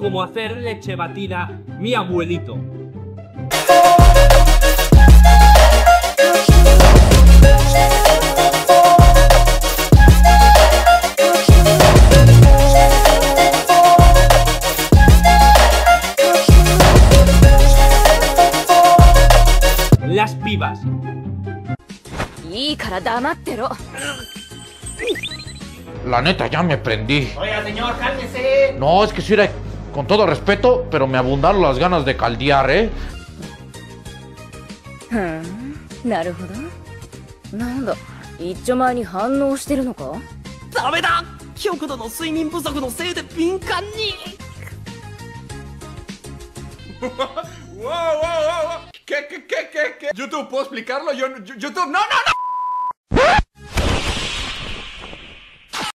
como hacer leche batida mi abuelito. Las pibas. La neta, ya me prendí. Oiga, señor, cálmese. No, es que si era con todo respeto, pero me abundaron las ganas de caldear, ¿eh? ¡Wow, wow, wow! ¿Qué, qué, qué, qué, qué? ¿YouTube, puedo explicarlo? Yo, yo, ¿YouTube? ¡No, no, no!